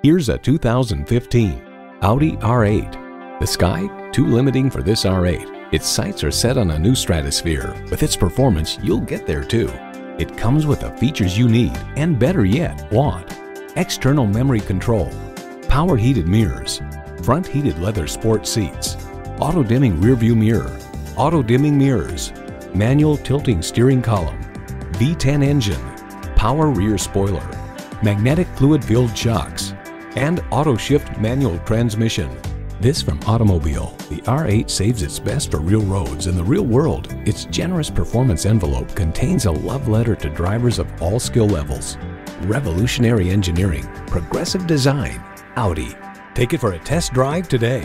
Here's a 2015 Audi R8. The sky? Too limiting for this R8. Its sights are set on a new stratosphere. With its performance, you'll get there too. It comes with the features you need, and better yet, want. External memory control, power heated mirrors, front heated leather sport seats, auto dimming rear view mirror, auto dimming mirrors, manual tilting steering column, V10 engine, power rear spoiler, magnetic fluid filled shocks, and auto shift manual transmission. This from Automobile. The R8 saves its best for real roads in the real world. Its generous performance envelope contains a love letter to drivers of all skill levels. Revolutionary engineering, progressive design, Audi. Take it for a test drive today.